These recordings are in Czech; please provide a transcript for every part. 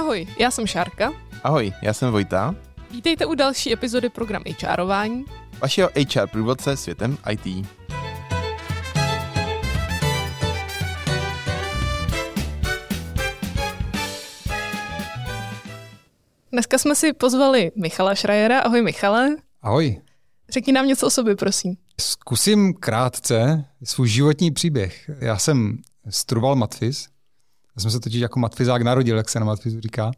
Ahoj, já jsem Šárka. Ahoj, já jsem Vojta. Vítejte u další epizody programu HRování. Vašeho HR průvodce světem IT. Dneska jsme si pozvali Michala Šrajera. Ahoj Michale. Ahoj. Řekni nám něco o sobě, prosím. Zkusím krátce svůj životní příběh. Já jsem studoval matfiz. Já jsem se totiž jako matfizák narodil, jak se na matfizu říká.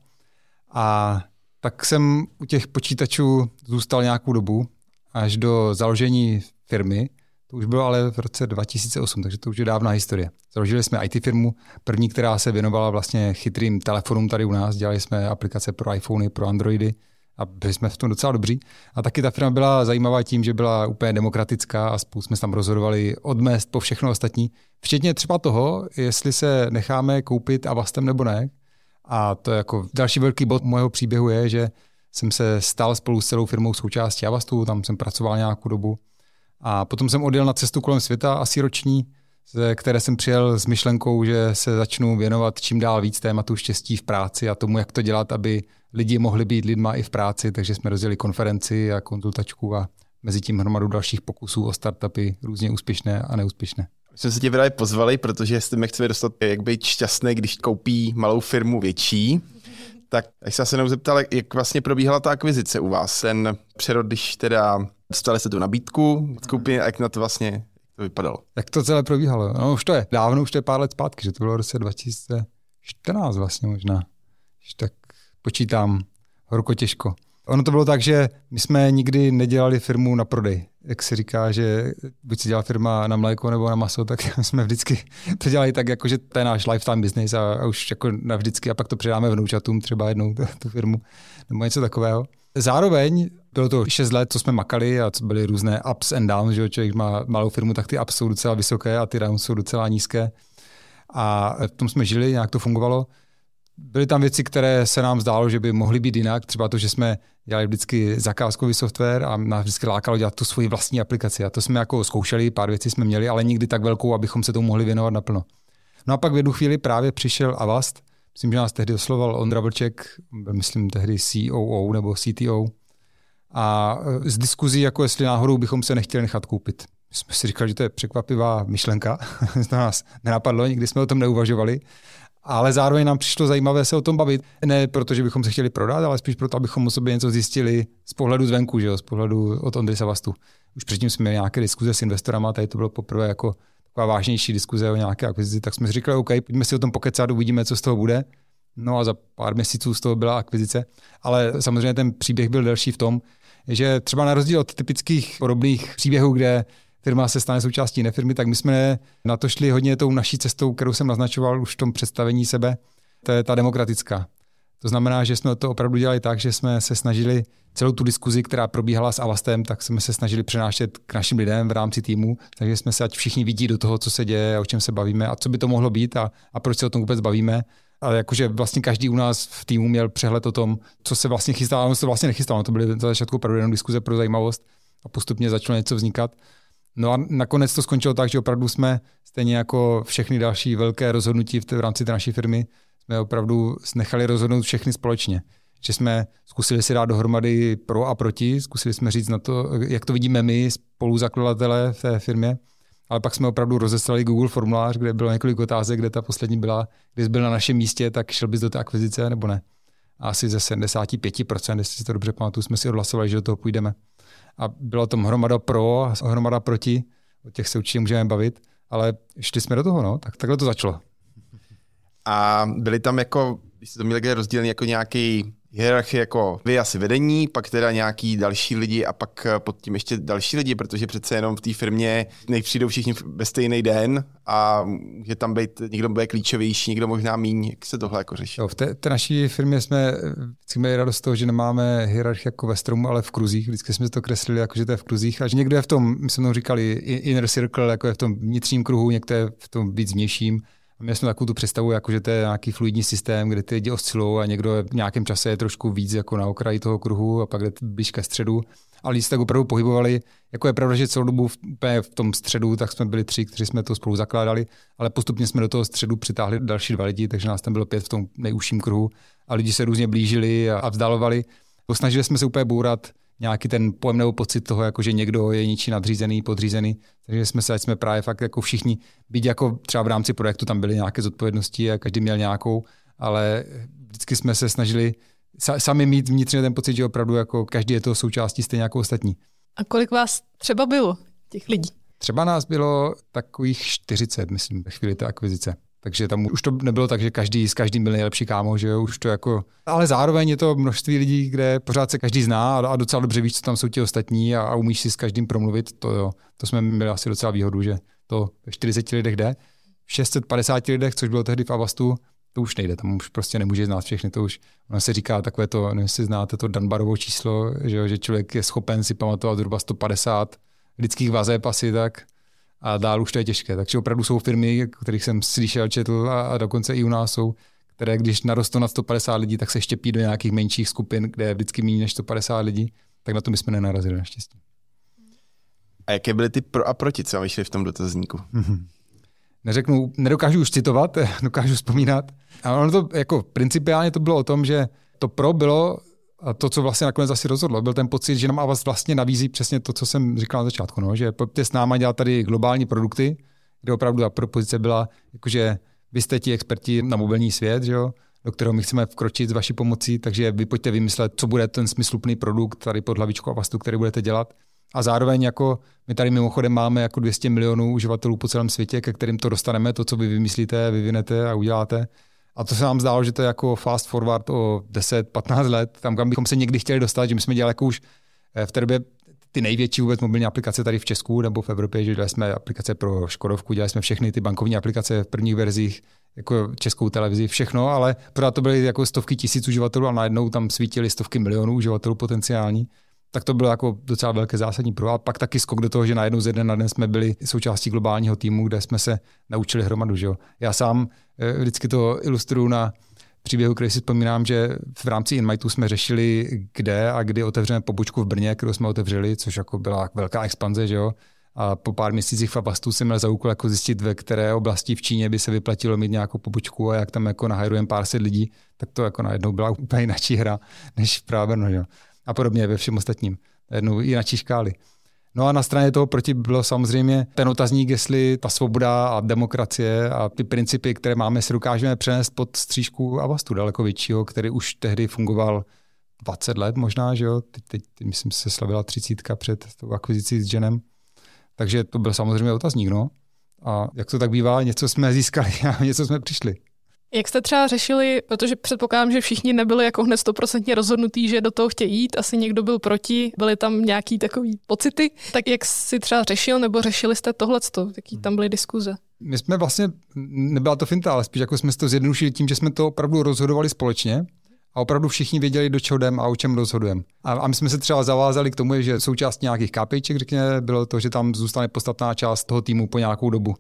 A tak jsem u těch počítačů zůstal nějakou dobu, až do založení firmy. To už bylo ale v roce 2008, takže to už je dávná historie. Založili jsme IT firmu, první, která se věnovala vlastně chytrým telefonům tady u nás. Dělali jsme aplikace pro iPhony, pro Androidy a byli jsme v tom docela dobří. A taky ta firma byla zajímavá tím, že byla úplně demokratická a spolu jsme tam rozhodovali odmést po všechno ostatní, včetně třeba toho, jestli se necháme koupit Avastem nebo ne. A to je jako další velký bod mojeho příběhu je, že jsem se stal spolu s celou firmou součástí Avastu, tam jsem pracoval nějakou dobu. A potom jsem odjel na cestu kolem světa, asi roční, které jsem přijel s myšlenkou, že se začnu věnovat čím dál víc tématu štěstí v práci a tomu, jak to dělat, aby lidi mohli být lidma i v práci, takže jsme rozjeli konferenci a konzultačku a mezi tím hromadu dalších pokusů o startupy, různě úspěšné a neúspěšné. My jsme se tě právě pozvali, protože jestli mi chceme dostat, jak být šťastný, když koupí malou firmu větší, tak až se jenom zeptal, jak vlastně probíhala ta akvizice u vás, ten přerod, když teda dostali se tu nabídku a jak na to vlastně to vypadalo? Jak to celé probíhalo? No už to je dávno, už to je pár let zpátky, že to bylo v roce 2014 vlastně možná. Když tak počítám horko těžko. Ono to bylo tak, že my jsme nikdy nedělali firmu na prodej. Jak se říká, že buď se dělá firma na mléko nebo na maso, tak jsme vždycky to dělali tak, jako že to je náš lifetime business a, a už jako navždycky a pak to předáme vnoučatům třeba jednou tu, tu firmu nebo něco takového. Zároveň bylo to 6 let, co jsme makali a co byly různé ups and downs, že člověk má malou firmu, tak ty ups jsou docela vysoké a ty downs jsou docela nízké. A v tom jsme žili, nějak to fungovalo. Byly tam věci, které se nám zdálo, že by mohly být jinak, třeba to, že jsme dělali vždycky zakázkový software a nás vždycky lákalo dělat tu svoji vlastní aplikaci. A to jsme jako zkoušeli, pár věcí jsme měli, ale nikdy tak velkou, abychom se tomu mohli věnovat naplno. No a pak v jednu chvíli právě přišel Avast, myslím, že nás tehdy osloval Ondra Vlček, myslím tehdy COO nebo CTO, a e, z diskuzí, jako jestli náhodou bychom se nechtěli nechat koupit. My jsme si říkali, že to je překvapivá myšlenka, to nás nenapadlo, nikdy jsme o tom neuvažovali, ale zároveň nám přišlo zajímavé se o tom bavit. Ne proto, že bychom se chtěli prodat, ale spíš proto, abychom o sobě něco zjistili z pohledu zvenku, že jo? z pohledu od Ondry Savastu. Už předtím jsme měli nějaké diskuze s investorama, tady to bylo poprvé jako taková vážnější diskuze o nějaké akvizici, tak jsme si říkali, OK, pojďme si o tom pokecat, uvidíme, co z toho bude. No a za pár měsíců z toho byla akvizice. Ale samozřejmě ten příběh byl delší v tom, že třeba na rozdíl od typických podobných příběhů, kde firma se stane součástí jiné firmy, tak my jsme na to šli hodně tou naší cestou, kterou jsem naznačoval už v tom představení sebe. To je ta demokratická. To znamená, že jsme to opravdu dělali tak, že jsme se snažili celou tu diskuzi, která probíhala s Avastem, tak jsme se snažili přenášet k našim lidem v rámci týmu, takže jsme se ať všichni vidí do toho, co se děje, o čem se bavíme a co by to mohlo být a, a proč se o tom vůbec bavíme. Ale jakože vlastně každý u nás v týmu měl přehled o tom, co se vlastně chystalo, ono se vlastně nechystalo, to byly na začátku opravdu jenom diskuze pro zajímavost a postupně začalo něco vznikat. No a nakonec to skončilo tak, že opravdu jsme stejně jako všechny další velké rozhodnutí v, v rámci té naší firmy, jsme opravdu nechali rozhodnout všechny společně. Že jsme zkusili si dát dohromady pro a proti, zkusili jsme říct na to, jak to vidíme my, spoluzakladatelé v té firmě, ale pak jsme opravdu rozeslali Google formulář, kde bylo několik otázek, kde ta poslední byla, když byl na našem místě, tak šel bys do té akvizice nebo ne. A asi ze 75%, jestli si to dobře pamatuju, jsme si odhlasovali, že do toho půjdeme. A bylo tam hromada pro a hromada proti, o těch se určitě můžeme bavit, ale šli jsme do toho, no, tak takhle to začalo. A byli tam jako, když jste to měli rozdělený jako nějaký hierarchie jako vy asi vedení, pak teda nějaký další lidi a pak eh, pod tím ještě další lidi, protože přece jenom v té firmě nepřijdou všichni ve stejný den a může tam být, někdo bude klíčovější, někdo možná míň. Jak se tohle jako řeší? Jo, v té, té naší firmě jsme vždycky měli radost z toho, že nemáme hierarchii jako ve stromu, ale v kruzích. Vždycky jsme to kreslili jako, že to je v kruzích a že někdo je v tom, my jsme tomu říkali inner circle, jako je v tom vnitřním kruhu, někdo je v tom víc vnějším A měli jsme takovou tu představu, jako že to je nějaký fluidní systém, kde ty lidi oscilují a někdo v nějakém čase je trošku víc jako na okraji toho kruhu a pak jde blíž ke středu. A lidi se tak opravdu pohybovali. Jako je pravda, že celou dobu v, v tom středu, tak jsme byli tři, kteří jsme to spolu zakládali, ale postupně jsme do toho středu přitáhli další dva lidi, takže nás tam bylo pět v tom nejužším kruhu a lidi se různě blížili a, a vzdalovali. Snažili jsme se úplně bourat nějaký ten pojem nebo pocit toho, jako že někdo je ničí nadřízený, podřízený. Takže jsme se, ať jsme právě fakt jako všichni, byť jako třeba v rámci projektu tam byly nějaké zodpovědnosti a každý měl nějakou, ale vždycky jsme se snažili sami mít vnitřně ten pocit, že opravdu jako každý je to součástí stejně jako ostatní. A kolik vás třeba bylo, těch lidí? Třeba nás bylo takových 40, myslím, ve chvíli té akvizice. Takže tam už to nebylo tak, že každý s každým byl nejlepší kámo, že jo, už to jako... Ale zároveň je to množství lidí, kde pořád se každý zná a, docela dobře víš, co tam jsou ti ostatní a, a umíš si s každým promluvit, to jo. To jsme měli asi docela výhodu, že to ve 40 lidech jde. V 650 lidech, což bylo tehdy v Avastu, to už nejde, tam už prostě nemůže znát všechny, to už, ono se říká takové to, nevím, jestli znáte to Dunbarovo číslo, že, jo, že člověk je schopen si pamatovat zhruba 150 lidských vazeb asi tak, a dál už to je těžké. Takže opravdu jsou firmy, kterých jsem slyšel, četl a, a dokonce i u nás jsou, které když narostou na 150 lidí, tak se štěpí do nějakých menších skupin, kde je vždycky méně než 150 lidí, tak na to my jsme nenarazili naštěstí. A jaké byly ty pro a proti, co vyšly v tom dotazníku? Mm-hmm. Neřeknu, nedokážu už citovat, dokážu vzpomínat. A ono to jako principiálně to bylo o tom, že to pro bylo a to, co vlastně nakonec asi rozhodlo, byl ten pocit, že nám Avast vlastně nabízí přesně to, co jsem říkal na začátku, no, že pojďte s náma dělat tady globální produkty, kde opravdu ta propozice byla, jakože vy jste ti experti na mobilní svět, že jo, do kterého my chceme vkročit s vaší pomocí, takže vy pojďte vymyslet, co bude ten smysluplný produkt tady pod hlavičkou Avastu, který budete dělat. A zároveň jako my tady mimochodem máme jako 200 milionů uživatelů po celém světě, ke kterým to dostaneme, to, co vy vymyslíte, vyvinete a uděláte. A to se nám zdálo, že to je jako fast forward o 10-15 let, tam, kam bychom se někdy chtěli dostat, že my jsme dělali jako už eh, v té době ty největší vůbec mobilní aplikace tady v Česku nebo v Evropě, že dělali jsme aplikace pro Škodovku, dělali jsme všechny ty bankovní aplikace v prvních verzích, jako českou televizi, všechno, ale pořád to byly jako stovky tisíc uživatelů a najednou tam svítily stovky milionů uživatelů potenciální tak to bylo jako docela velké zásadní pro. A pak taky skok do toho, že najednou ze dne na den jsme byli součástí globálního týmu, kde jsme se naučili hromadu. Že jo? Já sám eh, vždycky to ilustruju na příběhu, který si vzpomínám, že v rámci InMightu jsme řešili, kde a kdy otevřeme pobočku v Brně, kterou jsme otevřeli, což jako byla velká expanze, že jo. A po pár měsících v Abastu jsem měl za úkol jako zjistit, ve které oblasti v Číně by se vyplatilo mít nějakou pobočku a jak tam jako nahajrujeme pár set lidí, tak to jako najednou byla úplně jiná hra než právě, no, jo a podobně ve všem ostatním. Jednou jináčí škály. No a na straně toho proti bylo samozřejmě ten otazník, jestli ta svoboda a demokracie a ty principy, které máme, si dokážeme přenést pod střížku Avastu daleko většího, který už tehdy fungoval 20 let možná, že jo? Teď, teď myslím, se slavila třicítka před tou akvizicí s Jenem. Takže to byl samozřejmě otazník, no. A jak to tak bývá, něco jsme získali a něco jsme přišli. Jak jste třeba řešili, protože předpokládám, že všichni nebyli jako hned stoprocentně rozhodnutí, že do toho chtějí jít, asi někdo byl proti, byly tam nějaký takový pocity, tak jak si třeba řešil nebo řešili jste tohleto, jaký tam byly diskuze? My jsme vlastně, nebyla to finta, ale spíš jako jsme to zjednodušili tím, že jsme to opravdu rozhodovali společně a opravdu všichni věděli, do čeho jdeme a o čem rozhodujeme. A, a my jsme se třeba zavázali k tomu, že součástí nějakých KPIček, řekněme, bylo to, že tam zůstane podstatná část toho týmu po nějakou dobu.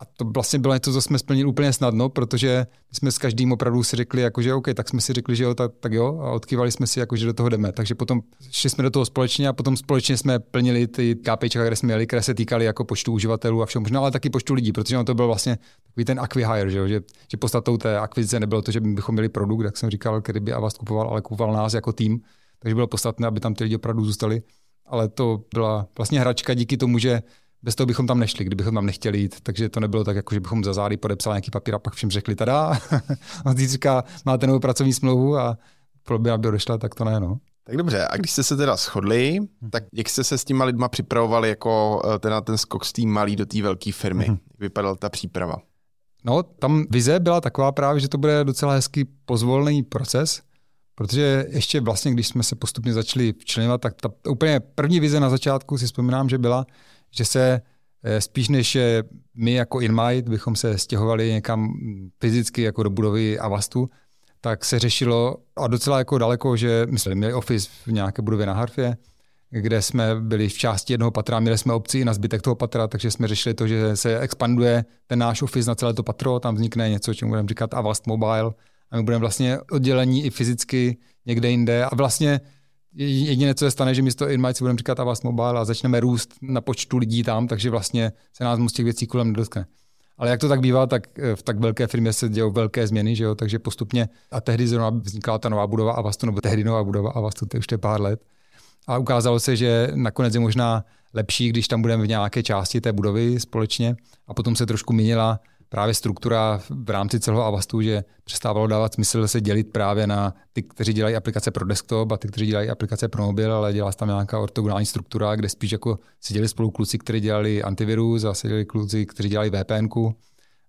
A to vlastně bylo něco, co jsme splnili úplně snadno, protože jsme s každým opravdu si řekli, jako, že OK, tak jsme si řekli, že jo, tak, tak jo, a odkývali jsme si, jako, že do toho jdeme. Takže potom šli jsme do toho společně a potom společně jsme plnili ty KPIčka, které jsme měli, které se týkaly jako počtu uživatelů a všeho možná, ale taky počtu lidí, protože to byl vlastně takový ten acquihire, že, jo, že, že podstatou té akvizice nebylo to, že bychom měli produkt, jak jsem říkal, který by Avast kupoval, ale kupoval nás jako tým. Takže bylo podstatné, aby tam ty lidi opravdu zůstali. Ale to byla vlastně hračka díky tomu, že bez toho bychom tam nešli, kdybychom tam nechtěli jít. Takže to nebylo tak, jako že bychom za zády podepsali nějaký papír a pak všem řekli, tada. a teď říká, máte novou pracovní smlouvu a by aby odešla, tak to ne, no. Tak dobře, a když jste se teda shodli, tak jak jste se s těma lidma připravovali jako eh, teda ten skok z té malý do té velké firmy? Mm-hmm. Jak vypadala ta příprava? No, tam vize byla taková právě, že to bude docela hezký pozvolný proces, protože ještě vlastně, když jsme se postupně začali včlenovat, tak ta úplně první vize na začátku si vzpomínám, že byla, že se eh, spíš než my jako InMight bychom se stěhovali někam fyzicky jako do budovy Avastu, tak se řešilo a docela jako daleko, že my jsme měli office v nějaké budově na Harfě, kde jsme byli v části jednoho patra, měli jsme obci na zbytek toho patra, takže jsme řešili to, že se expanduje ten náš office na celé to patro, tam vznikne něco, čemu budeme říkat Avast Mobile a my budeme vlastně oddělení i fyzicky někde jinde. A vlastně jediné, co se stane, že místo Inmates budeme říkat Avast Mobile a začneme růst na počtu lidí tam, takže vlastně se nás moc těch věcí kolem nedotkne. Ale jak to tak bývá, tak eh, v tak velké firmě se dějou velké změny, že jo? takže postupně a tehdy zrovna vznikla ta nová budova Avastu, nebo tehdy nová budova Avastu, to už je pár let. A ukázalo se, že nakonec je možná lepší, když tam budeme v nějaké části té budovy společně a potom se trošku měnila právě struktura v rámci celého Avastu, že přestávalo dávat smysl se dělit právě na ty, kteří dělají aplikace pro desktop a ty, kteří dělají aplikace pro mobil, ale dělá se tam nějaká ortogonální struktura, kde spíš jako seděli spolu kluci, kteří dělali antivirus a seděli kluci, kteří dělali VPN.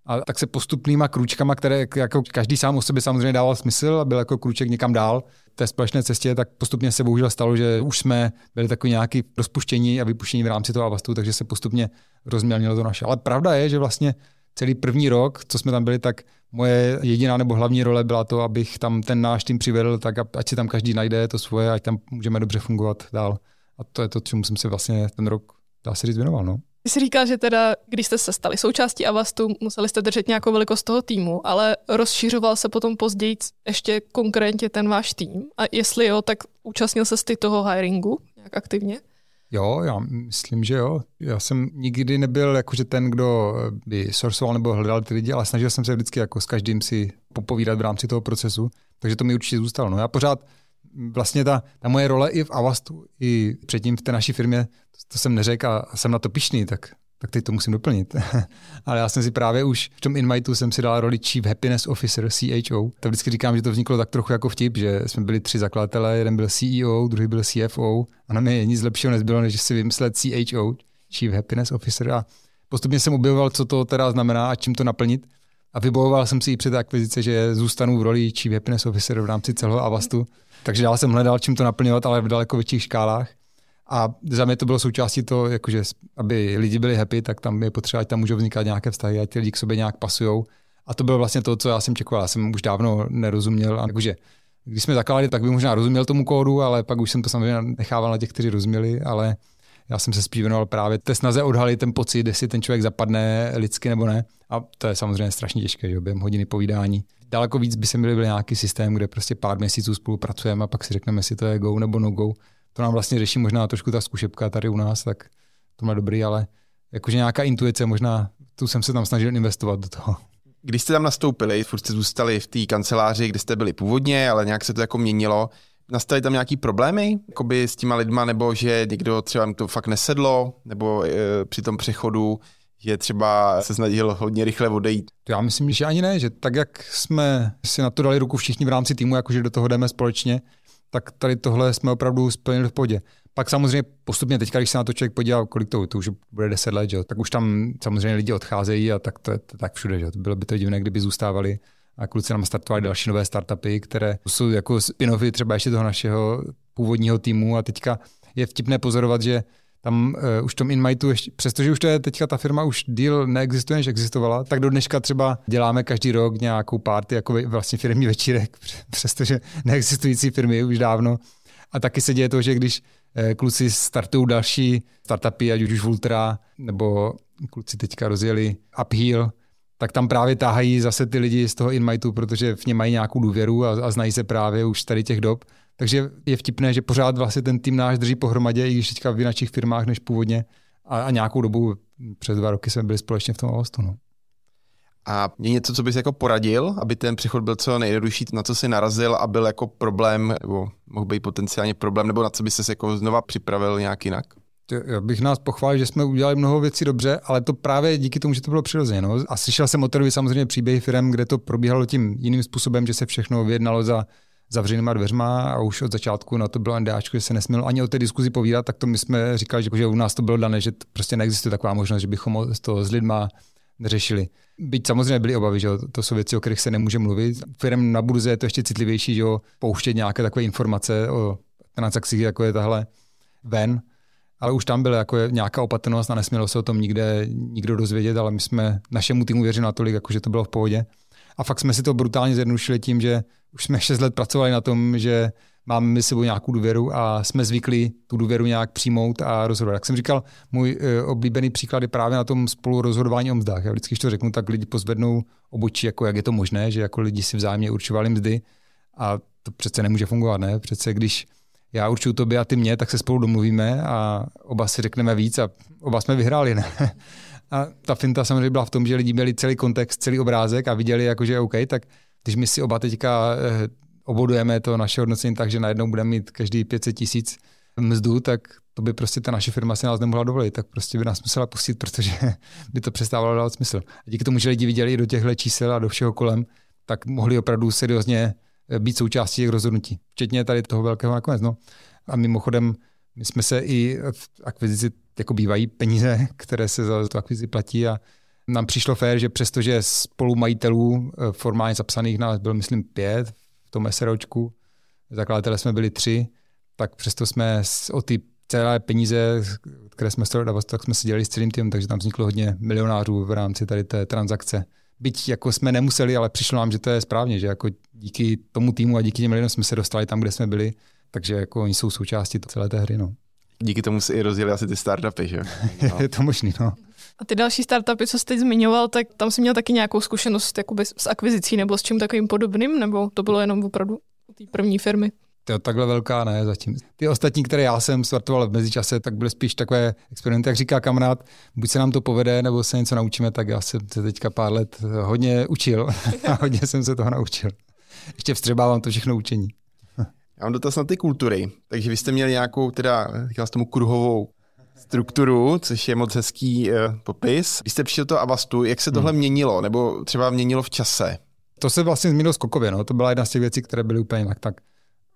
A tak se postupnýma krůčkama, které jako každý sám o sobě samozřejmě dával smysl a byl jako krůček někam dál té společné cestě, tak postupně se bohužel stalo, že už jsme byli takový nějaký rozpuštění a vypuštění v rámci toho Avastu, takže se postupně rozmělnilo to naše. Ale pravda je, že vlastně celý první rok, co jsme tam byli, tak moje jediná nebo hlavní role byla to, abych tam ten náš tým přivedl, tak ať si tam každý najde to svoje, ať tam můžeme dobře fungovat dál. A to je to, čemu jsem se vlastně ten rok, dá se říct, věnoval. No. Ty jsi říkal, že teda, když jste se stali součástí Avastu, museli jste držet nějakou velikost toho týmu, ale rozšiřoval se potom později ještě konkrétně ten váš tým. A jestli jo, tak účastnil se ty toho hiringu nějak aktivně? Jo, já myslím, že jo. Já jsem nikdy nebyl jakože ten, kdo by sourcoval nebo hledal ty lidi, ale snažil jsem se vždycky jako s každým si popovídat v rámci toho procesu, takže to mi určitě zůstalo. No já pořád vlastně ta, ta moje role i v Avastu, i předtím v té naší firmě, to, to jsem neřekl a jsem na to pišný, tak tak teď to musím doplnit. Ale já jsem si právě už v tom Inviteu jsem si dal roli Chief Happiness Officer, CHO. To vždycky říkám, že to vzniklo tak trochu jako vtip, že jsme byli tři zakladatelé, jeden byl CEO, druhý byl CFO a na mě nic lepšího nezbylo, než si vymyslet CHO, Chief Happiness Officer a postupně jsem objevoval, co to teda znamená a čím to naplnit. A vybojoval jsem si i před akvizice, že zůstanu v roli Chief Happiness Officer v rámci celého Avastu. Takže dál jsem hledal, čím to naplňovat, ale v daleko větších škálách. A za mě to bylo součástí to, jakože aby lidi byli happy, tak tam je potřeba, ať tam můžou vznikat nějaké vztahy, ať ty lidi k sobě nějak pasujou. A to bylo vlastně to, co já jsem čekal. Já jsem už dávno nerozuměl. A jakože, když jsme zakládali, tak bych možná rozuměl tomu kódu, ale pak už jsem to samozřejmě nechával na těch, kteří rozuměli, ale já jsem se spíš věnoval právě té snaze odhalit ten pocit, jestli ten člověk zapadne lidsky nebo ne. A to je samozřejmě strašně těžké, že během hodiny povídání. Daleko víc by se měli byl nějaký systém, kde prostě pár měsíců spolupracujeme a pak si řekneme, jestli to je go nebo no go to nám vlastně řeší možná trošku ta zkušebka tady u nás, tak to má dobrý, ale jakože nějaká intuice, možná tu jsem se tam snažil investovat do toho. Když jste tam nastoupili, furt jste zůstali v té kanceláři, kde jste byli původně, ale nějak se to jako měnilo, nastaly tam nějaký problémy jakoby s těma lidma, nebo že někdo třeba to fakt nesedlo, nebo e, při tom přechodu je třeba se snažil hodně rychle odejít? Já myslím, že ani ne, že tak, jak jsme si na to dali ruku všichni v rámci týmu, jakože do toho jdeme společně, tak tady tohle jsme opravdu splnili v podě. Pak samozřejmě postupně teďka, když se na to člověk podívá, kolik to, to už bude 10 let, že? tak už tam samozřejmě lidi odcházejí a tak to je tak všude. Že? Bylo by to divné, kdyby zůstávali a kluci nám startovali další nové startupy, které jsou jako spin třeba ještě toho našeho původního týmu a teďka je vtipné pozorovat, že tam uh, už v tom InMightu, ještě, přestože už to je teďka ta firma už díl neexistuje, než existovala, tak do dneška třeba děláme každý rok nějakou party, jako vlastně firmní večírek, přestože neexistující firmy už dávno. A taky se děje to, že když uh, kluci startují další startupy, ať už Ultra, nebo kluci teďka rozjeli Uphill, tak tam právě táhají zase ty lidi z toho InMightu, protože v ně mají nějakou důvěru a, a znají se právě už tady těch dob. Takže je vtipné, že pořád vlastně ten tým náš drží pohromadě, i když teďka v jiných firmách než původně. A, a nějakou dobu, přes dva roky jsme byli společně v tom Avastu. No. A je něco, co bys jako poradil, aby ten přechod byl co nejjednodušší, na co jsi narazil a byl jako problém, nebo mohl být potenciálně problém, nebo na co bys se jako znova připravil nějak jinak? Já bych nás pochválil, že jsme udělali mnoho věcí dobře, ale to právě díky tomu, že to bylo přirozeně. No. A slyšel jsem o té samozřejmě příběhy firm, kde to probíhalo tím jiným způsobem, že se všechno vyjednalo za zavřenýma dveřma a už od začátku na to bylo NDAčko, že se nesmělo ani o té diskuzi povídat, tak to my jsme říkali, že, u nás to bylo dané, že prostě neexistuje taková možnost, že bychom to s lidma neřešili. Byť samozřejmě byly obavy, že to jsou věci, o kterých se nemůže mluvit. Firm na burze je to ještě citlivější, že pouštět nějaké takové informace o transakcích, jako je tahle ven, ale už tam byla jako nějaká opatrnost a nesmělo se o tom nikde nikdo dozvědět, ale my jsme našemu týmu věřili natolik, jako že to bylo v pohodě. A fakt jsme si to brutálně zjednodušili tím, že už jsme 6 let pracovali na tom, že máme my sebou nějakou důvěru a jsme zvyklí tu důvěru nějak přijmout a rozhodovat. Jak jsem říkal, můj uh, oblíbený příklad je právě na tom spolu rozhodování o mzdách. Já vždycky, když to řeknu, tak lidi pozvednou obočí, jako jak je to možné, že jako lidi si vzájemně určovali mzdy a to přece nemůže fungovat, ne? Přece když já určuju tobě a ty mě, tak se spolu domluvíme a oba si řekneme víc a oba jsme vyhráli, ne? A ta finta samozřejmě byla v tom, že lidi měli celý kontext, celý obrázek a viděli, jako, že OK, tak když my si oba teďka eh, obodujeme to naše hodnocení tak, že najednou budeme mít každý 500 tisíc mzdu, tak to by prostě ta naše firma si nás nemohla dovolit, tak prostě by nás musela pustit, protože by to přestávalo dát smysl. A díky tomu, že lidi viděli do těchto čísel a do všeho kolem, tak mohli opravdu seriózně eh, být součástí těch rozhodnutí. Včetně tady toho velkého nakonec. No. A mimochodem, my jsme se i v akvizici, jako bývají peníze, které se za tu akvizici platí a nám přišlo fér, že přestože spolumajitelů eh, formálně zapsaných nás byl, myslím, pět v tom SROčku, zakladatelé jsme byli tři, tak přesto jsme o ty celé peníze, které jsme stali tak jsme si dělali s celým tím, takže tam vzniklo hodně milionářů v rámci tady té transakce. Byť jako jsme nemuseli, ale přišlo nám, že to je správně, že jako díky tomu týmu a díky těm lidem jsme se dostali tam, kde jsme byli, takže jako oni jsou součástí celé té hry. No. Díky tomu si i rozjeli asi ty startupy, že? No. je to možný, no. A ty další startupy, co jste zmiňoval, tak tam jsi měl taky nějakou zkušenost jakoby s akvizicí nebo s čím takovým podobným, nebo to bylo jenom opravdu u té první firmy? To takhle velká ne zatím. Ty ostatní, které já jsem startoval v mezičase, tak byly spíš takové experimenty, jak říká kamarád, buď se nám to povede, nebo se něco naučíme, tak já jsem se teďka pár let hodně učil a hodně jsem se toho naučil. Ještě vstřebávám to všechno učení. Já mám dotaz na ty kultury. Takže vy jste měli nějakou, teda, říkal tomu kruhovou strukturu, což je moc hezký uh, popis. Když jste přišel do Avastu, jak se tohle hmm. měnilo, nebo třeba měnilo v čase? To se vlastně změnilo skokově, no. to byla jedna z těch věcí, které byly úplně jinak. Tak.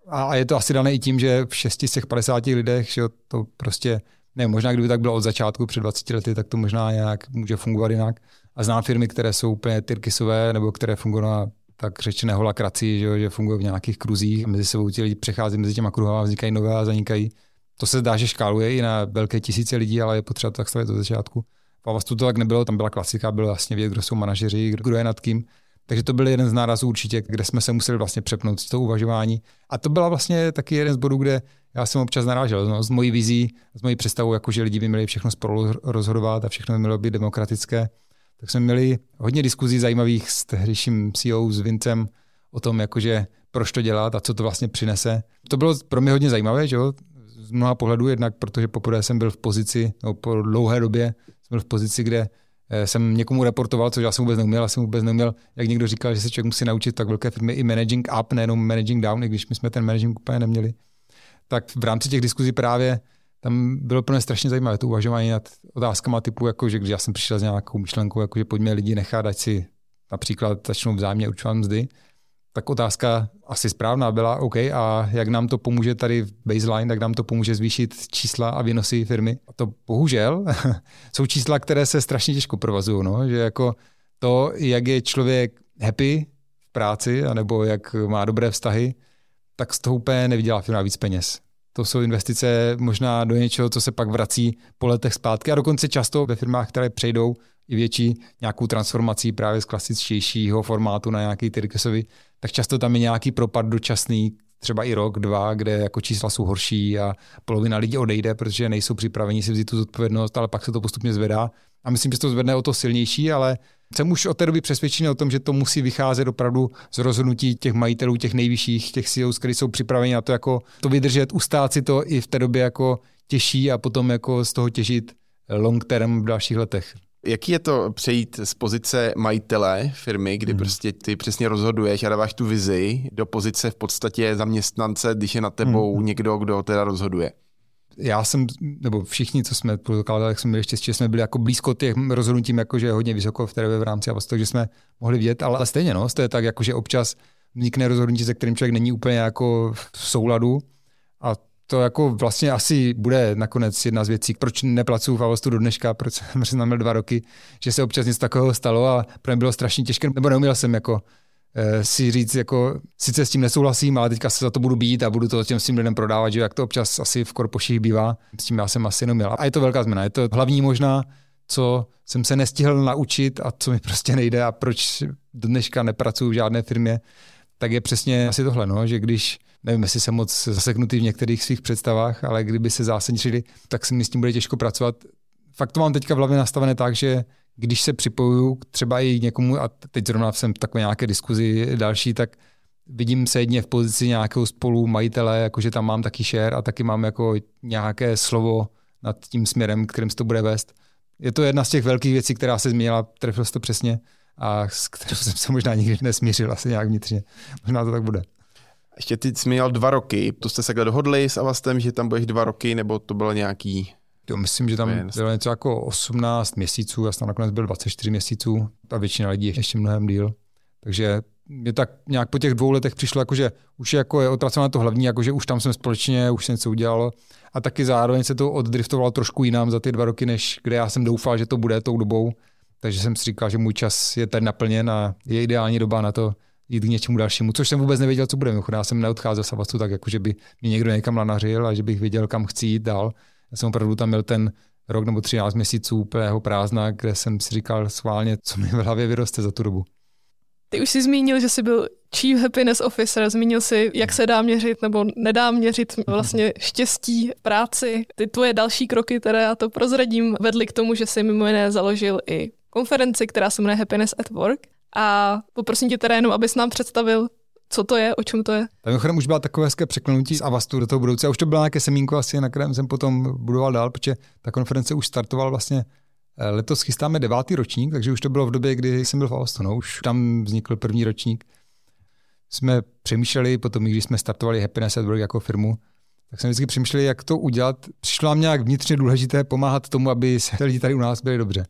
A je to asi dané i tím, že v 6 z těch 50 lidech, že to prostě, ne, možná kdyby tak bylo od začátku před 20 lety, tak to možná nějak může fungovat jinak. A znám firmy, které jsou úplně tyrkysové, nebo které fungují na tak řečené holakraci, že, že fungují v nějakých kruzích, mezi sebou ti lidi přechází mezi těma kruhama, vznikají nové a zanikají. To se zdá, že škáluje i na velké tisíce lidí, ale je potřeba to tak stavit od začátku. V Avastu to tak nebylo, tam byla klasika, bylo vlastně vědět, kdo jsou manažeři, kdo je nad kým. Takže to byl jeden z nárazů určitě, kde jsme se museli vlastně přepnout z toho uvažování. A to byla vlastně taky jeden z bodů, kde já jsem občas narážel no, z mojí vizí, z mojí představou, jako že lidi by měli všechno spolu rozhodovat a všechno by mělo být demokratické. Tak jsme měli hodně diskuzí zajímavých s tehdejším CEO, s Vincem, o tom, jakože proč to dělat a co to vlastně přinese. To bylo pro mě hodně zajímavé, že jo? z mnoha pohledů, jednak protože poprvé jsem byl v pozici, no po dlouhé době jsem byl v pozici, kde eh, jsem někomu reportoval, což já jsem vůbec neuměl, já jsem vůbec neuměl, jak někdo říkal, že se člověk musí naučit tak velké firmy i managing up, nejenom managing down, i když my jsme ten managing úplně neměli. Tak v rámci těch diskuzí právě tam bylo pro mě strašně zajímavé to uvažování nad otázkama typu, jako, že když já jsem přišel s nějakou myšlenkou, jako, že pojďme lidi nechat, ať si například začnou vzájemně určovat mzdy, tak otázka asi správná byla, OK, a jak nám to pomůže tady v baseline, jak nám to pomůže zvýšit čísla a výnosy firmy. A to bohužel jsou čísla, které se strašně těžko provazují, no? že jako to, jak je člověk happy v práci, anebo jak má dobré vztahy, tak z toho úplně nevydělá firma víc peněz. To jsou investice možná do něčeho, co se pak vrací po letech zpátky a dokonce často ve firmách, které přejdou i větší nějakou transformací právě z klasičtějšího formátu na nějaký Tyrkesový, tak často tam je nějaký propad dočasný, třeba i rok, dva, kde jako čísla jsou horší a polovina lidí odejde, protože nejsou připraveni si vzít tu zodpovědnost, ale pak se to postupně zvedá. A myslím, že se to zvedne o to silnější, ale jsem už od té doby přesvědčený o tom, že to musí vycházet opravdu z rozhodnutí těch majitelů, těch nejvyšších, těch CEOs, kteří jsou připraveni na to jako to vydržet, ustát si to i v té době jako těžší a potom jako z toho těžit long term v dalších letech. Jaký je to přejít z pozice majitele firmy, kdy hmm. prostě ty přesně rozhoduješ a dáváš tu vizi do pozice v podstatě zaměstnance, když je na tebou hmm. někdo, kdo teda rozhoduje? Já jsem, nebo všichni, co jsme protokálali, jak jsme byli štěstí, že jsme byli jako blízko těch rozhodnutím, jakože hodně vysoko v té v rámci a takže jsme mohli vidět, ale stejně, no, to je tak, jakože občas vznikne rozhodnutí, se kterým člověk není úplně jako v souladu. A to jako vlastně asi bude nakonec jedna z věcí, proč nepracuju v Avostu do dneška, proč jsem znamenal dva roky, že se občas něco takového stalo a pro mě bylo strašně těžké, nebo neuměl jsem jako si říct, jako sice s tím nesouhlasím, ale teďka se za to budu být a budu to těm svým lidem prodávat, že jak to občas asi v korpoších bývá, s tím já jsem asi neuměl. A je to velká změna, je to hlavní možná, co jsem se nestihl naučit a co mi prostě nejde a proč do dneška nepracuju v žádné firmě, tak je přesně asi tohle, no, že když nevím, jestli jsem moc zaseknutý v některých svých představách, ale kdyby se zásadně tak se mi s tím bude těžko pracovat. Fakt to mám teďka v hlavě nastavené tak, že když se připojuju třeba i někomu, a teď zrovna jsem v takové nějaké diskuzi další, tak vidím se jedně v pozici nějakého spolu majitele, jakože tam mám taky share a taky mám jako nějaké slovo nad tím směrem, kterým se to bude vést. Je to jedna z těch velkých věcí, která se změnila, trefil to přesně a s kterou jsem se možná nikdy nesmířil asi nějak vnitřně. Možná to tak bude. Ještě ty jsi měl dva roky, to jste se dohodli s Avastem, že tam budeš dva roky, nebo to bylo nějaký Jo, myslím, že tam bylo něco jako 18 měsíců, já jsem nakonec byl 24 měsíců a většina lidí ještě mnohem díl. Takže mě tak nějak po těch dvou letech přišlo, jako, že už je, jako je odpracované to hlavní, jako, že už tam jsme společně, už se něco udělalo. A taky zároveň se to oddriftovalo trošku jinam za ty dva roky, než kde já jsem doufal, že to bude tou dobou. Takže jsem si říkal, že můj čas je tady naplněn a je ideální doba na to jít k něčemu dalšímu, což jsem vůbec nevěděl, co bude. Já jsem neodcházel z Avastu tak, jako, že by mě někdo někam lanařil a že bych věděl, kam chci jít dál. Já jsem opravdu tam měl ten rok nebo 13 měsíců úplného prázdna, kde jsem si říkal schválně, co mi v hlavě vyroste za tu dobu. Ty už jsi zmínil, že jsi byl Chief Happiness Officer, zmínil si, jak se dá měřit nebo nedá měřit vlastně štěstí práci. Ty tvoje další kroky, které já to prozradím, vedly k tomu, že jsi mimo jiné založil i konferenci, která se jmenuje Happiness at Work. A poprosím tě teda jenom, abys nám představil, co to je, o čem to je. Mimochodem už byla takové hezké překlenutí z Avastu do toho budoucí. A už to bylo nějaké semínko asi, na kterém jsem potom budoval dál, protože ta konference už startovala vlastně eh, Letos chystáme devátý ročník, takže už to bylo v době, kdy jsem byl v Avastu. No, už tam vznikl první ročník. Jsme přemýšleli, potom, když jsme startovali Happiness at Work jako firmu, tak jsme vždycky přemýšleli, jak to udělat. Přišlo nám nějak vnitřně důležité pomáhat tomu, aby se lidi tady u nás byli dobře.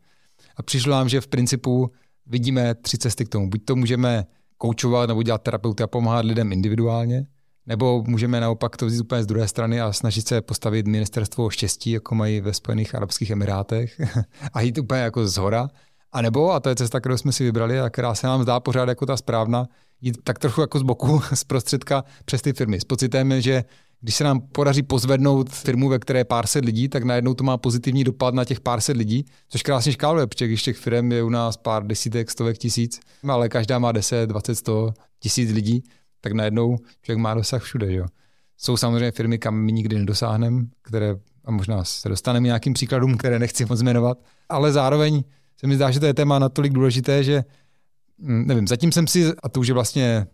A přišlo nám, že v principu vidíme tři cesty k tomu. Buď to můžeme koučovat nebo dělat terapeuty a pomáhat lidem individuálně, nebo můžeme naopak to vzít úplně z druhé strany a snažit se postavit ministerstvo štěstí, jako mají ve Spojených Arabských Emirátech a jít úplně jako z hora. A nebo, a to je cesta, kterou jsme si vybrali a která se nám zdá pořád jako ta správná, jít tak trochu jako z boku, z prostředka přes ty firmy. S pocitem, že když se nám podaří pozvednout firmu, ve které je pár set lidí, tak najednou to má pozitivní dopad na těch pár set lidí, což krásně škáluje, protože když těch firm je u nás pár desítek, stovek tisíc, ale každá má 10, 20, 100 tisíc lidí, tak najednou člověk má dosah všude. Že? Jsou samozřejmě firmy, kam my nikdy nedosáhneme, které, a možná se dostaneme nějakým příkladům, které nechci moc jmenovat, ale zároveň se mi zdá, že to je téma natolik důležité, že hm, nevím, zatím jsem si, a to už je vlastně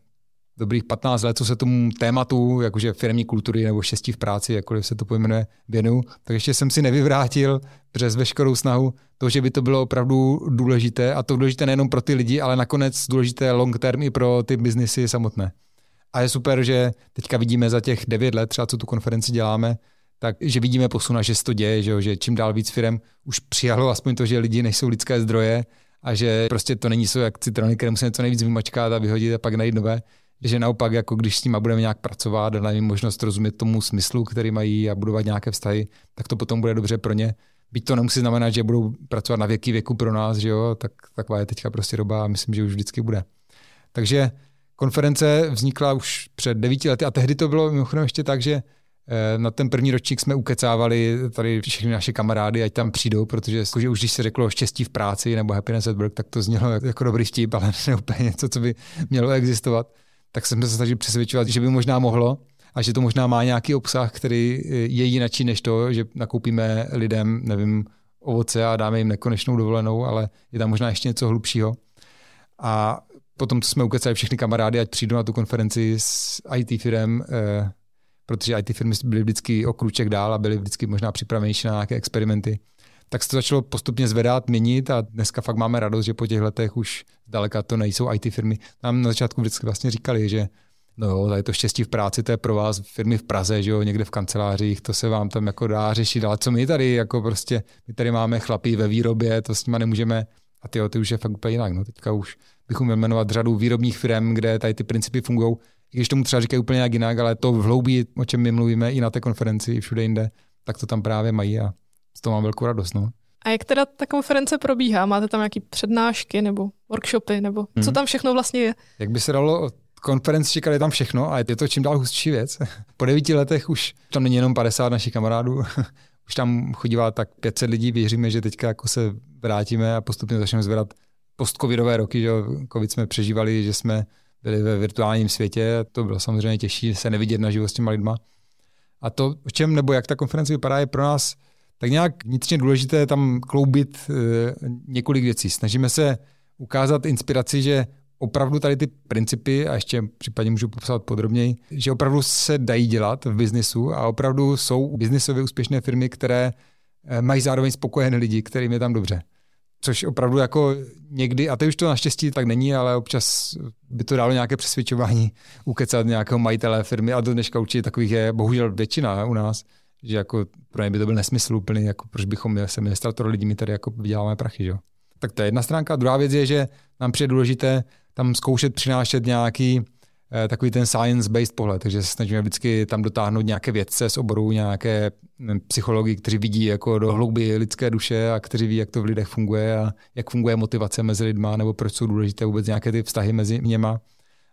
dobrých 15 let, co se tomu tématu, jakože firmní kultury nebo štěstí v práci, jakkoliv se to pojmenuje, věnu, tak ještě jsem si nevyvrátil přes veškerou snahu to, že by to bylo opravdu důležité a to důležité nejenom pro ty lidi, ale nakonec důležité long term i pro ty biznisy samotné. A je super, že teďka vidíme za těch 9 let, třeba co tu konferenci děláme, tak že vidíme posun a že se to děje, že, jo, že čím dál víc firm už přijalo aspoň to, že lidi nejsou lidské zdroje a že prostě to není so jak citrony, které musíme co nejvíc vymačkat a vyhodit a pak najít nové, že naopak, jako když s nimi budeme nějak pracovat a jim možnost rozumět tomu smyslu, který mají a budovat nějaké vztahy, tak to potom bude dobře pro ně. Byť to nemusí znamenat, že budou pracovat na věky věku pro nás, že jo, tak taková je teďka prostě doba a myslím, že už vždycky bude. Takže konference vznikla už před devíti lety a tehdy to bylo mimochodem ještě tak, že eh, na ten první ročník jsme ukecávali tady všechny naše kamarády, ať tam přijdou, protože že už když se řeklo štěstí v práci nebo happiness at work, tak to znělo jako dobrý vtip, ale ne úplně něco, co by mělo existovat tak jsem se snažil přesvědčovat, že by možná mohlo a že to možná má nějaký obsah, který je jinačí než to, že nakoupíme lidem, nevím, ovoce a dáme jim nekonečnou dovolenou, ale je tam možná ještě něco hlubšího. A potom jsme ukecali všechny kamarády, ať přijdou na tu konferenci s IT firm, eh, protože IT firmy byly vždycky o kruček dál a byly vždycky možná připravenější na nějaké experimenty tak se to začalo postupně zvedat, měnit a dneska fakt máme radost, že po těch letech už zdaleka to nejsou IT firmy. Nám na začátku vždycky vlastně říkali, že no jo, tady to štěstí v práci, to je pro vás firmy v Praze, že jo, někde v kancelářích, to se vám tam jako dá řešit, ale co my tady, jako prostě, my tady máme chlapí ve výrobě, to s nimi nemůžeme, a ty, ty už je fakt úplně jinak, no teďka už bychom jmenovat řadu výrobních firm, kde tady ty principy fungují, i když tomu třeba říkají úplně jinak, ale to v hloubí, o čem my mluvíme i na té konferenci, i všude jinde, tak to tam právě mají a z toho mám velkou radost. No. A jak teda ta konference probíhá? Máte tam nějaké přednášky nebo workshopy, nebo hmm. co tam všechno vlastně je? Jak by se dalo konferenci čekat, je tam všechno a je to čím dál hustší věc. Po devíti letech už tam není jenom 50 našich kamarádů, už tam chodívá tak 500 lidí, věříme, že teďka jako se vrátíme a postupně začneme zvedat postcovidové roky, že covid jsme přežívali, že jsme byli ve virtuálním světě, to bylo samozřejmě těžší se nevidět na život s těma lidma. A to, v čem nebo jak ta konference vypadá, je pro nás tak nějak vnitřně důležité tam kloubit e, několik věcí. Snažíme se ukázat inspiraci, že opravdu tady ty principy, a ještě případně můžu popsat podrobněji, že opravdu se dají dělat v biznisu a opravdu jsou biznisově úspěšné firmy, které eh, mají zároveň spokojené lidi, kterým je tam dobře. Což opravdu jako někdy, a to už to naštěstí tak není, ale občas by to dalo nějaké přesvědčování ukecat nějakého majitele firmy a do dneška určitě takových je bohužel většina u nás, že jako pro ně by to byl nesmysl úplný, jako proč bychom se měli starat lidí, my tady jako vyděláváme prachy, že. Tak to je jedna stránka. Druhá věc je, že nám přijde důležité tam zkoušet přinášet nějaký eh, takový ten science-based pohled, takže se snažíme vždycky tam dotáhnout nějaké vědce z oboru, nějaké hm, psychologi, kteří vidí jako do hlouby lidské duše a kteří ví, jak to v lidech funguje a jak funguje motivace mezi lidma, nebo proč jsou důležité vůbec nějaké ty vztahy mezi něma.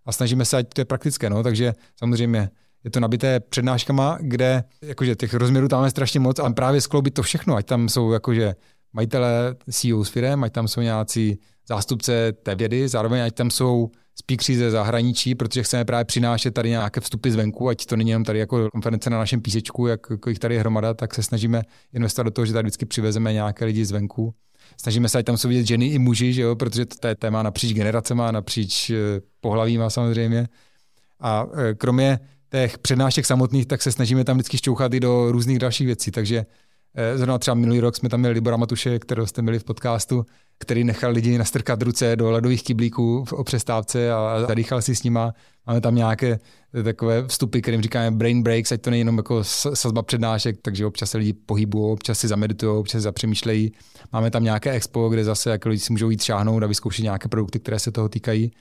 A snažíme se, ať to je praktické, no, takže samozřejmě je to nabité přednáškama, kde jakože těch rozměrů tam je strašně moc a právě skloubit to všechno, ať tam jsou jakože majitele CEO s firem, ať tam jsou nějací zástupce té vědy, zároveň ať tam jsou speakři ze zahraničí, protože chceme právě přinášet tady nějaké vstupy zvenku, ať to není jenom tady jako konference na našem písečku, jak, jako jich tady je hromada, tak se snažíme investovat do toho, že tady vždycky přivezeme nějaké lidi zvenku. Snažíme se, ať tam jsou vidět ženy i muži, že jo, protože to je téma napříč generacema, napříč eh, pohlavíma samozřejmě. A eh, kromě těch přednášek samotných, tak se snažíme tam vždycky šťouchat i do různých dalších věcí. Takže eh, zrovna třeba minulý rok jsme tam měli Libora Matuše, kterého jste měli v podcastu, který nechal lidi nastrkat ruce do ledových kyblíků o přestávce a zadýchal si s nima. Máme tam nějaké takové vstupy, kterým říkáme brain breaks, ať to není jenom jako sazba přednášek, takže občas se lidi pohybují, občas si zameditují, občas si zapřemýšlejí. Máme tam nějaké expo, kde zase jako lidi si můžou jít šáhnout a vyzkoušet nějaké produkty, které se toho týkají.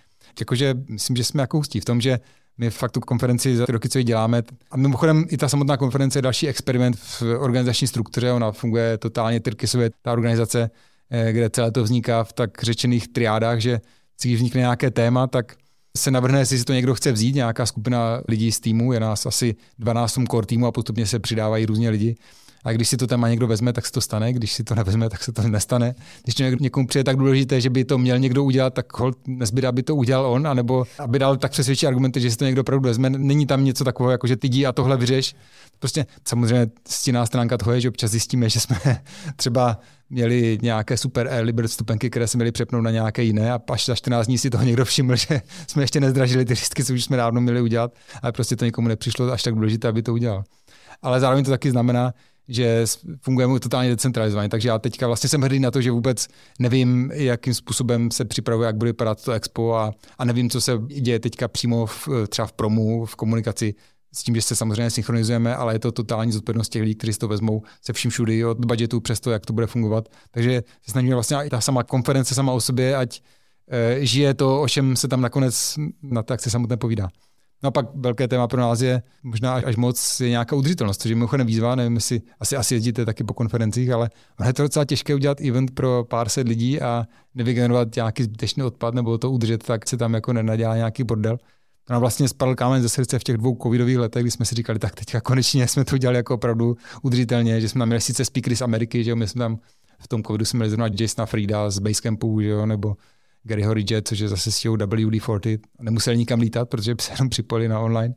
Jakože myslím, že jsme jako hustí v tom, že my fakt tu konferenci za ty roky, co ji děláme. A mimochodem i ta samotná konference je další experiment v organizační struktuře. Ona funguje totálně tyrkysově, ta organizace, eh, kde celé to vzniká v tak řečených triádách, že když vznikne nějaké téma, tak se navrhne, jestli si to někdo chce vzít, nějaká skupina lidí z týmu, je nás asi 12 core týmu a postupně se přidávají různě lidi a když si to téma někdo vezme, tak se to stane, když si to nevezme, tak se to nestane. Když někomu přijde tak důležité, že by to měl někdo udělat, tak hold nezbyde, aby to udělal on, anebo aby dal tak přesvědčí argumenty, že si to někdo opravdu vezme. Není tam něco takového, jako že ty jdi a tohle vyřeš. Prostě samozřejmě stinná stránka toho je, že občas zjistíme, že jsme třeba měli nějaké super bird stupenky, které se měly přepnout na nějaké jiné a až za 14 dní si toho někdo všiml, že jsme ještě nezdražili ty lístky, co už jsme dávno měli udělat, ale prostě to nikomu nepřišlo až tak důležité, aby to udělal. Ale zároveň to taky znamená, že fungujeme totálně decentralizovaně. Takže já teďka vlastně jsem hrdý na to, že vůbec nevím, jakým způsobem se připravuje, jak bude vypadat to expo a, a nevím, co se děje teďka přímo v, třeba v promu, v komunikaci s tím, že se samozřejmě synchronizujeme, ale je to totální zodpovědnost těch lidí, kteří si to vezmou se vším všudy, od budgetu přes to, jak to bude fungovat. Takže se snažíme vlastně i ta sama konference sama o sobě, ať e, žije to, o čem se tam nakonec na té akci samotné povídá. No a pak velké téma pro nás je možná až moc je nějaká udržitelnost, což je mimochodem výzva, nevím, jestli asi, asi jezdíte taky po konferencích, ale je to docela těžké udělat event pro pár set lidí a nevygenerovat nějaký zbytečný odpad nebo to udržet, tak se tam jako nenadělá nějaký bordel. To nám vlastně spadl kámen ze srdce v těch dvou covidových letech, kdy jsme si říkali, tak teďka konečně jsme to udělali jako opravdu udržitelně, že jsme tam měli sice speakery z Ameriky, že jo, my jsme tam v tom covidu jsme měli zrovna Jasona Frida z Basecampu, že jo, nebo Gary Horidge, což je zase CEO WD-40, nemuseli nikam lítat, protože se jenom připojili na online.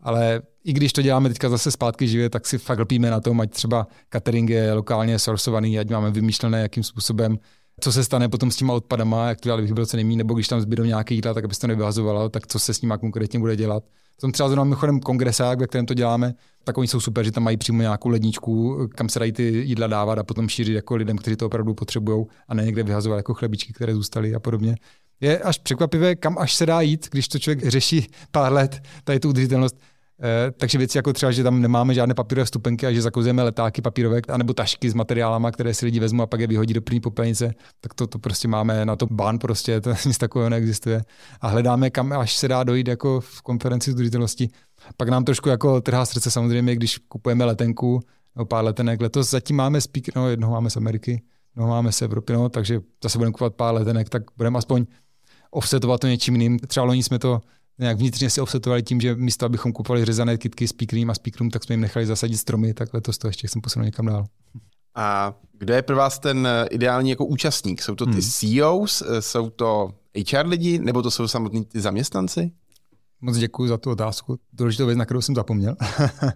Ale i když to děláme teďka zase zpátky živě, tak si fakt lpíme na tom, ať třeba catering je lokálně sourcovaný, ať máme vymýšlené, jakým způsobem, co se stane potom s těma odpadama, jak to dělali bych byl nebo když tam zbydou nějaké jídla, tak aby se to nevyhazovalo, tak co se s nimi konkrétně bude dělat. Tom třeba zrovna mimochodem kongresák, ve kterém to děláme, tak oni jsou super, že tam mají přímo nějakou ledničku, kam se dají ty jídla dávat a potom šířit jako lidem, kteří to opravdu potřebují a ne někde vyhazovat jako chlebičky, které zůstaly a podobně. Je až překvapivé, kam až se dá jít, když to člověk řeší pár let, tady tu udržitelnost. Eh, takže věci jako třeba, že tam nemáme žádné papírové vstupenky a že zakazujeme letáky papírové, anebo tašky s materiálama, které si lidi vezmou a pak je vyhodí do první popelnice, tak to, to prostě máme na to bán prostě, to nic takového neexistuje. A hledáme, kam až se dá dojít jako v konferenci udržitelnosti. Pak nám trošku jako trhá srdce samozřejmě, když kupujeme letenku nebo pár letenek. Letos zatím máme speaker, no jednoho máme z Ameriky, no máme z Evropy, no, takže zase budeme kupovat pár letenek, tak budeme aspoň offsetovat to něčím jiným. Třeba loni jsme to nějak vnitřně si offsetovali tím, že místo, abychom kupovali řezané kitky s a speakerům, tak jsme jim nechali zasadit stromy, tak letos to ještě jsem posunul někam dál. A kdo je pro vás ten ideální jako účastník? Jsou to ty hmm. CEOs, jsou to HR lidi, nebo to jsou samotní ty zaměstnanci? Moc děkuji za tu otázku. Důležitou věc, na kterou jsem zapomněl.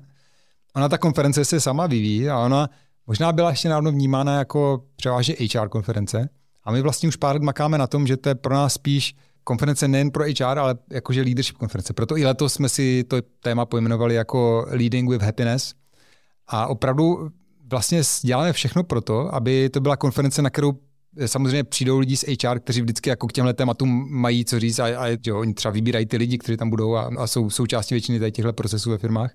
ona ta konference se sama vyvíjí a ona možná byla ještě náhodou vnímána jako převážně HR konference. A my vlastně už pár let makáme na tom, že to je pro nás spíš konference nejen pro HR, ale jakože leadership konference. Proto i letos jsme si to téma pojmenovali jako Leading with Happiness. A opravdu vlastně děláme všechno pro to, aby to byla konference, na kterou samozřejmě přijdou lidi z HR, kteří vždycky jako k těmhle tématům mají co říct a, a jo, oni třeba vybírají ty lidi, kteří tam budou a, a jsou součástí většiny těchto procesů ve firmách.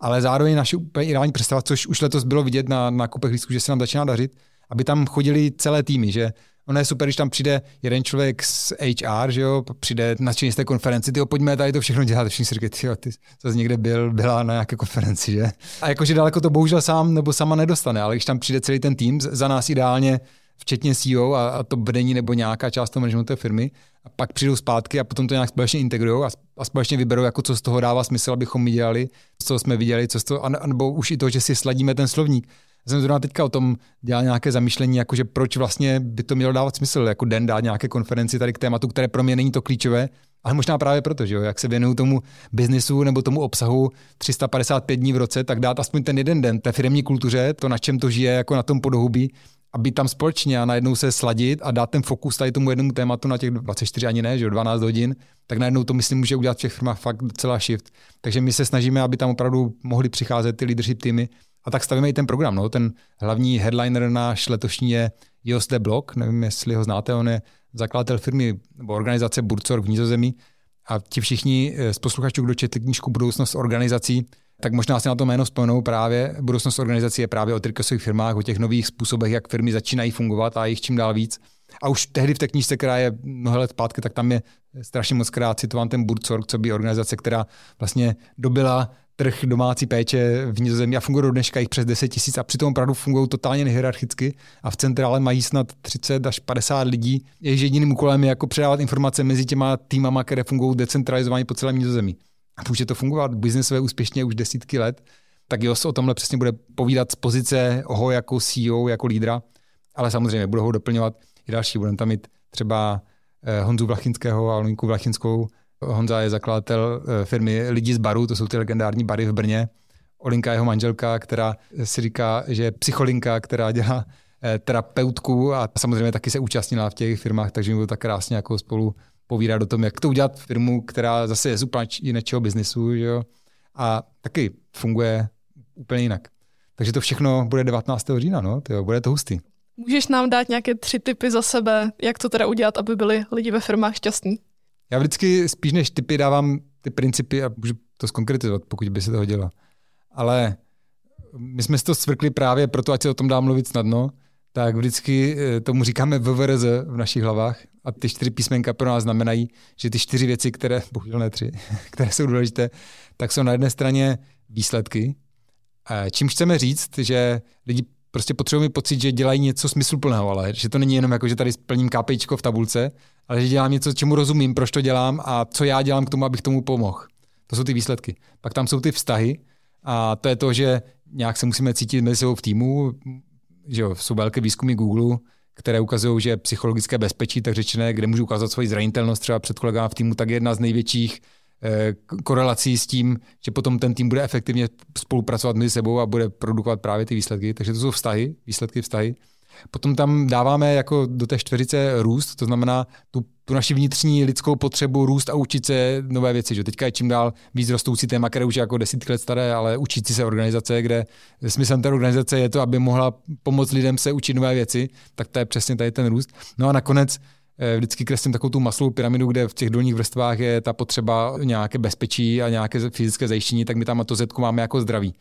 Ale zároveň naše úplně ideální představa, což už letos bylo vidět na nákupech lístků, že se nám začíná dařit, aby tam chodili celé týmy, že Ono je super, když tam přijde jeden člověk z HR, že jo, přijde na z té konferenci, ty pojďme tady to všechno dělat, všichni si říkají, ty jsi někde byl, byla na nějaké konferenci, že? A jakože daleko to bohužel sám nebo sama nedostane, ale když tam přijde celý ten tým, za nás ideálně, včetně CEO a, a to vedení nebo nějaká část toho managementu té firmy, a pak přijdou zpátky a potom to nějak společně integrují a, a společně vyberou, jako co z toho dává smysl, abychom my dělali, co jsme viděli, co z toho, a, nebo už i to, že si sladíme ten slovník jsem zrovna teďka o tom dělal nějaké zamýšlení, jakože proč vlastně by to mělo dávat smysl, jako den dát nějaké konferenci tady k tématu, které pro mě není to klíčové, ale možná právě proto, že jo, jak se věnuju tomu biznisu nebo tomu obsahu 355 dní v roce, tak dát aspoň ten jeden den té firmní kultuře, to na čem to žije, jako na tom podohubí, a být tam společně a najednou se sladit a dát ten fokus tady tomu jednomu tématu na těch 24 ani ne, že jo, 12 hodin, tak najednou to myslím může udělat v těch firmách fakt docela shift. Takže my se snažíme, aby tam opravdu mohli přicházet ty leadership týmy a tak stavíme i ten program. No. Ten hlavní headliner náš letošní je Jos de Blok, nevím, jestli ho znáte, on je zakladatel firmy nebo organizace Burzor v Nízozemí. A ti všichni eh, z posluchačů, kdo četli knížku Budoucnost organizací, tak možná si na to jméno vzpomenou právě. Budoucnost organizací je právě o trikosových firmách, o těch nových způsobech, jak firmy začínají fungovat a jich čím dál víc. A už tehdy v té knížce, která je mnoho let zpátky, tak tam je strašně moc krát citován ten Burzor, co by organizace, která vlastně dobila trh domácí péče v Nizozemí a fungují do dneška jich přes 10 tisíc a přitom opravdu fungují totálně nehierarchicky a v centrále mají snad 30 až 50 lidí. Jejich jediným úkolem je jako předávat informace mezi těma týmama, které fungují decentralizovaně po celém Nizozemí. A může to fungovat biznesové úspěšně už desítky let, tak Jos o tomhle přesně bude povídat z pozice ho jako CEO, jako lídra, ale samozřejmě budou ho doplňovat i další. Budeme tam mít třeba eh, Honzu Vlachinského a Linku Vlachinskou, Honza je zakladatel eh, firmy Lidi z baru, to jsou ty legendární bary v Brně. Olinka jeho manželka, která si říká, že je psycholinka, která dělá eh, terapeutku a samozřejmě taky se účastnila v těch firmách, takže mi tak krásně jako spolu povídat o tom, jak to udělat firmu, která zase je z úplně jiného biznisu, že jo? a taky funguje úplně jinak. Takže to všechno bude 19. října, no, tyjo, bude to hustý. Můžeš nám dát nějaké tři typy za sebe, jak to teda udělat, aby byli lidi ve firmách šťastní? Já vždycky spíš než typy dávám ty principy a můžu to zkonkretizovat, pokud by se to hodilo. Ale my jsme si to svrkli právě proto, ať se o tom dá mluvit snadno, tak vždycky eh, tomu říkáme VVRZ v našich hlavách a ty čtyři písmenka pro nás znamenají, že ty čtyři věci, které, bohužel ne tři, které jsou důležité, tak jsou na jedné straně výsledky, čím chceme říct, že lidi prostě potřebují mít pocit, že dělají něco smysluplného, ale že to není jenom jako, že tady splním KPIčko v tabulce, ale že dělám něco, čemu rozumím, proč to dělám a co já dělám k tomu, abych tomu pomohl. To jsou ty výsledky. Pak tam jsou ty vztahy a to je to, že nějak se musíme cítit mezi sebou v týmu, že jo, jsou velké výzkumy Google, které ukazují, že psychologické bezpečí, tak řečené, kde můžu ukázat svoji zranitelnost třeba před kolegama v týmu, tak je jedna z největších korelací s tím, že potom ten tým bude efektivně spolupracovat mezi sebou a bude produkovat právě ty výsledky. Takže to jsou vztahy, výsledky vztahy. Potom tam dáváme jako do té čtveřice růst, to znamená tu, tu naši vnitřní lidskou potřebu růst a učit se nové věci. Že teďka je čím dál víc rostoucí téma, které už je jako desítky let staré, ale učit si se organizace, kde smyslem té organizace je to, aby mohla pomoct lidem se učit nové věci, tak to je přesně tady ten růst. No a nakonec eh, vždycky kreslím takovou tu maslovou pyramidu, kde v těch dolních vrstvách je ta potřeba nějaké bezpečí a nějaké fyzické zajištění, tak my tam to zetku máme jako zdraví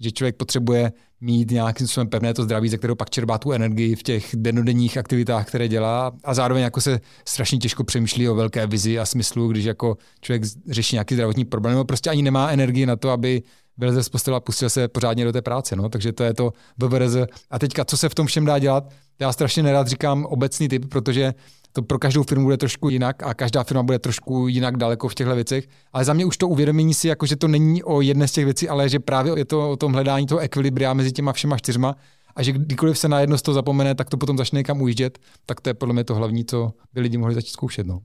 že člověk potřebuje mít nějakým způsobem pevné to zdraví, ze kterého pak čerpá tu energii v těch denodenních aktivitách, které dělá a zároveň jako se strašně těžko přemýšlí o velké vizi a smyslu, když jako člověk řeší nějaký zdravotní problém, nebo prostě ani nemá energii na to, aby byl z postele a pustil se pořádně do té práce. No? Takže to je to BVRZ. A teďka, co se v tom všem dá dělat? Já strašně nerad říkám obecný typ, protože to pro každou firmu bude trošku jinak a každá firma bude trošku jinak daleko v těchto věcech. Ale za mě už to uvědomění si, jako že to není o jedné z těch věcí, ale že právě je to o tom hledání toho ekvilibria mezi těma všema čtyřma a že kdykoliv se na jedno z toho zapomene, tak to potom začne někam ujíždět, tak to je podle mě to hlavní, co by lidi mohli začít zkoušet. No.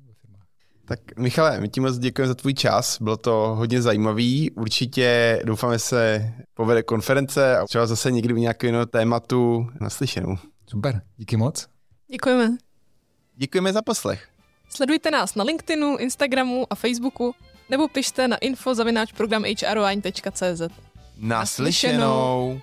Tak Michale, my ti moc děkujeme za tvůj čas, bylo to hodně zajímavý. Určitě doufáme se povede konference a třeba zase někdy u nějakého jiného tématu naslyšenou. Super, díky moc. Děkujeme. Děkujeme za poslech. Sledujte nás na LinkedInu, Instagramu a Facebooku nebo pište na info zavináč program hrline.cz. Naslyšenou. Naslyšenou.